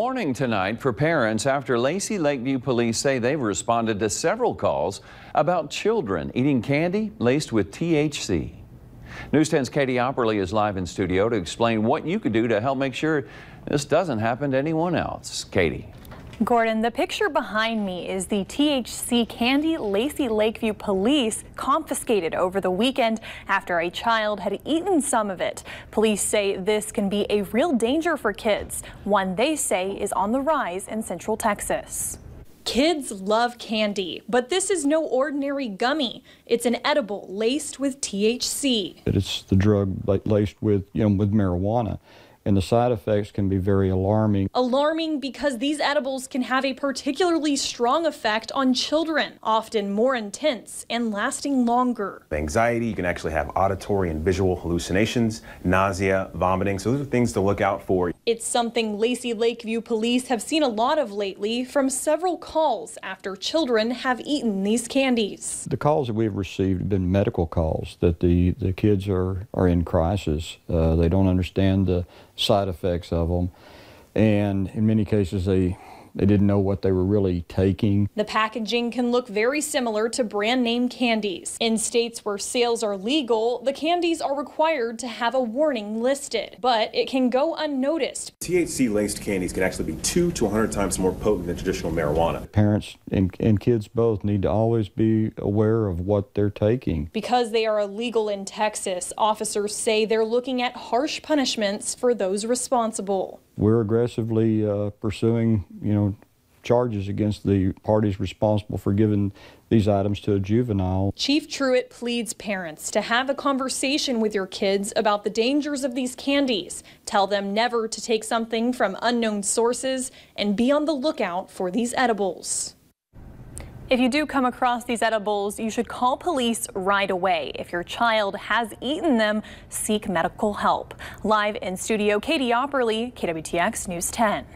Warning tonight for parents after Lacy Lakeview police say they've responded to several calls about children eating candy laced with THC. News 10's Katie Opperly is live in studio to explain what you could do to help make sure this doesn't happen to anyone else. Katie. Gordon, the picture behind me is the THC candy Lacy Lakeview police confiscated over the weekend after a child had eaten some of it. Police say this can be a real danger for kids, one they say is on the rise in Central Texas. Kids love candy, but this is no ordinary gummy. It's an edible laced with THC. It's the drug laced with, you know, with marijuana and the side effects can be very alarming. Alarming because these edibles can have a particularly strong effect on children, often more intense and lasting longer. Anxiety, you can actually have auditory and visual hallucinations, nausea, vomiting, so those are things to look out for. It's something Lacy Lakeview police have seen a lot of lately from several calls after children have eaten these candies. The calls that we've received have been medical calls that the, the kids are, are in crisis. Uh, they don't understand the side effects of them. And in many cases, they they didn't know what they were really taking. The packaging can look very similar to brand name candies. In states where sales are legal, the candies are required to have a warning listed, but it can go unnoticed. THC laced candies can actually be two to 100 times more potent than traditional marijuana. Parents and, and kids both need to always be aware of what they're taking. Because they are illegal in Texas, officers say they're looking at harsh punishments for those responsible we're aggressively uh, pursuing, you know, charges against the parties responsible for giving these items to a juvenile. Chief Truitt pleads parents to have a conversation with your kids about the dangers of these candies. Tell them never to take something from unknown sources and be on the lookout for these edibles. If you do come across these edibles, you should call police right away. If your child has eaten them, seek medical help. Live in studio, Katie Opperly, KWTX News 10.